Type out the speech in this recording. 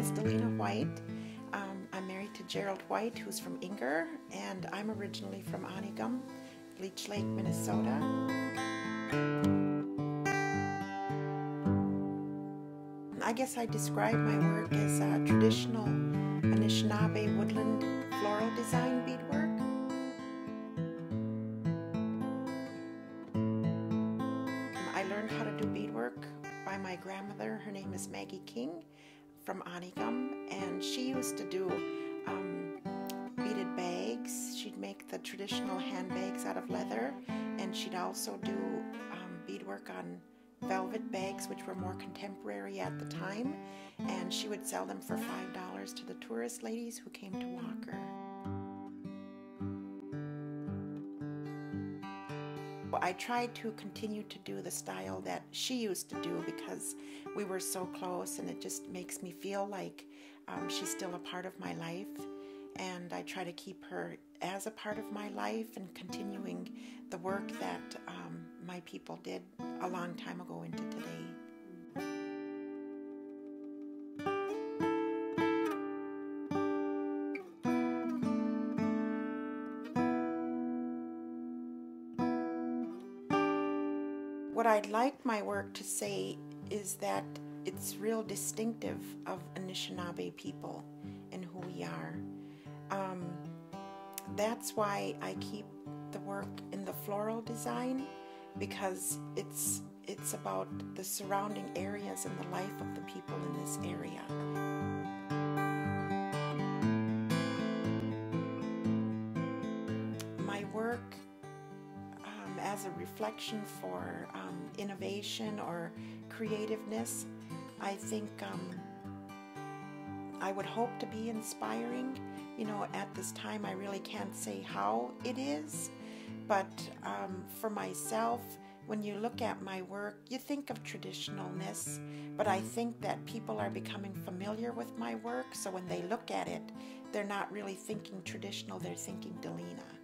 is Delina White. Um, I'm married to Gerald White, who's from Inger, and I'm originally from Onigum, Leech Lake, Minnesota. I guess I describe my work as a traditional Anishinaabe woodland floral design beadwork. I learned how to do beadwork by my grandmother. Her name is Maggie King from Onigum, and she used to do um, beaded bags. She'd make the traditional handbags out of leather, and she'd also do um, beadwork on velvet bags, which were more contemporary at the time, and she would sell them for $5 to the tourist ladies who came to Walker. I tried to continue to do the style that she used to do because we were so close and it just makes me feel like um, she's still a part of my life and I try to keep her as a part of my life and continuing the work that um, my people did a long time ago into today. What I'd like my work to say is that it's real distinctive of Anishinaabe people and who we are. Um, that's why I keep the work in the floral design because it's it's about the surrounding areas and the life of the people in this area. My work as a reflection for um, innovation or creativeness, I think um, I would hope to be inspiring. You know, at this time, I really can't say how it is, but um, for myself, when you look at my work, you think of traditionalness, but I think that people are becoming familiar with my work, so when they look at it, they're not really thinking traditional, they're thinking Delina.